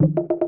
you